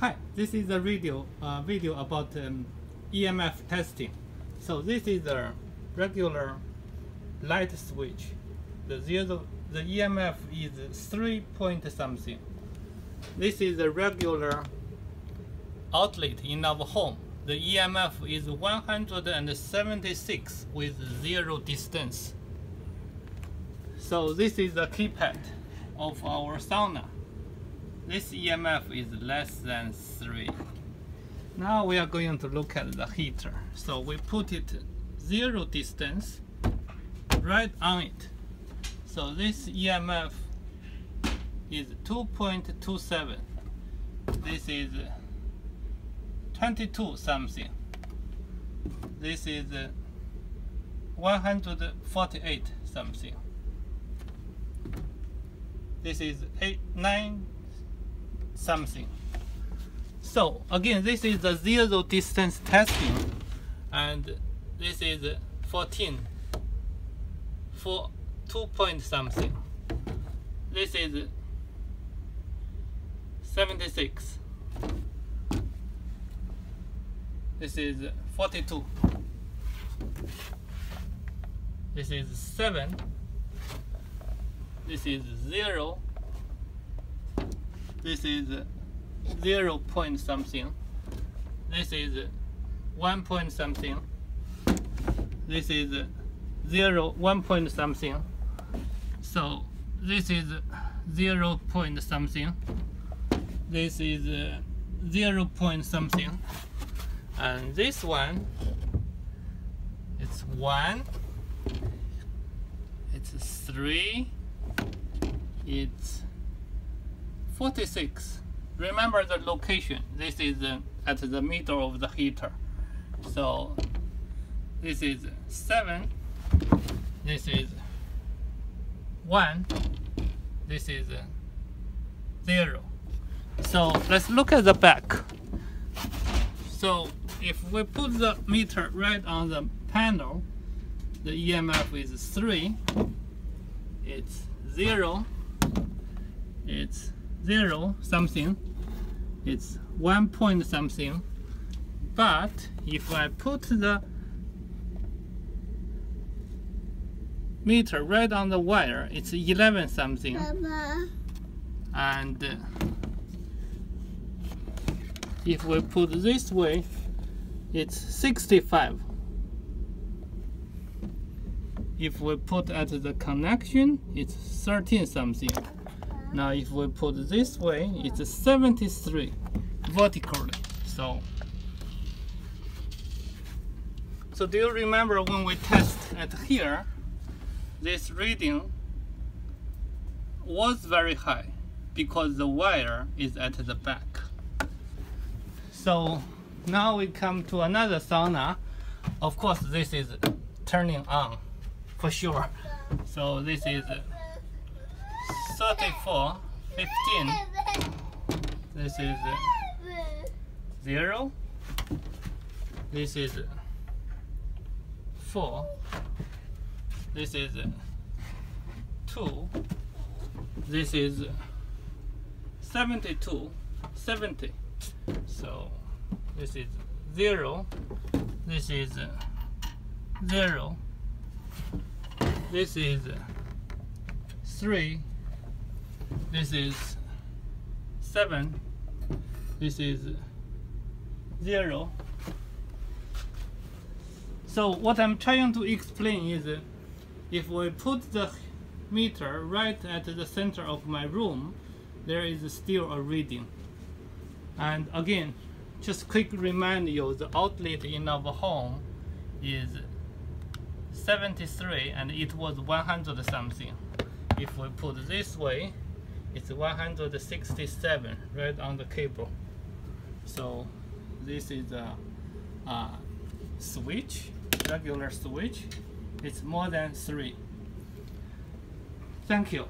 Hi, this is a video uh, video about um, EMF testing. So this is a regular light switch. The zero, the EMF is three point something. This is a regular outlet in our home. The EMF is 176 with zero distance. So this is the keypad of our sauna. This EMF is less than 3. Now we are going to look at the heater. So we put it zero distance right on it. So this EMF is 2.27. This is 22 something. This is 148 something. This is 8, 9 something. So again, this is the zero distance testing, and this is 14 for 2 point something. This is 76. This is 42. This is 7. This is 0. This is 0 point something. This is 1 point something. This is 0 1 point something. So this is 0 point something. This is uh, 0 point something. And this one it's 1 it's 3 it's 46 remember the location. This is uh, at the middle of the heater. So this is 7 this is 1 this is uh, 0 so let's look at the back. So if we put the meter right on the panel the EMF is 3 it's 0 it's 0 something it's 1 point something. But if I put the meter right on the wire it's 11 something. And uh, if we put this way it's 65 if we put at the connection it's 13 something now if we put this way it's 73 vertically so. So do you remember when we test at here this reading was very high because the wire is at the back. So now we come to another sauna. Of course this is turning on for sure. So this is 34 15 this is uh, 0 this is uh, 4 this is uh, 2 this is 72 70 so this is 0 this is 0 this is 3 this is 7 this is 0 so what I'm trying to explain is if we put the meter right at the center of my room there is still a reading. And again just quick remind you the outlet in our home is 73 and it was 100 something. If we put this way it's 167 right on the cable. So this is a, a switch regular switch. It's more than three. Thank you